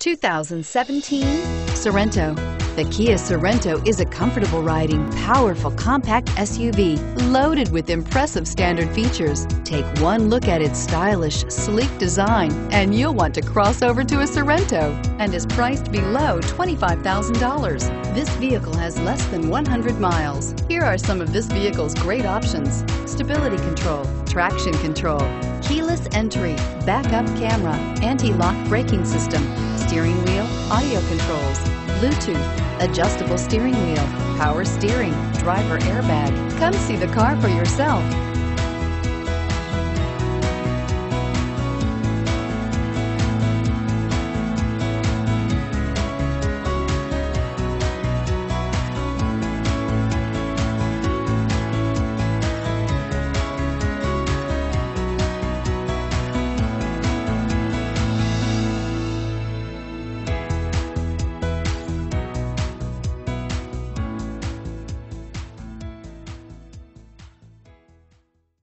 2017 Sorento. The Kia Sorento is a comfortable riding, powerful compact SUV loaded with impressive standard features. Take one look at its stylish, sleek design and you'll want to cross over to a Sorento and is priced below $25,000. This vehicle has less than 100 miles. Here are some of this vehicle's great options. Stability control, traction control, keyless entry, backup camera, anti-lock braking system, steering wheel, audio controls, Bluetooth, adjustable steering wheel, power steering, driver airbag. Come see the car for yourself.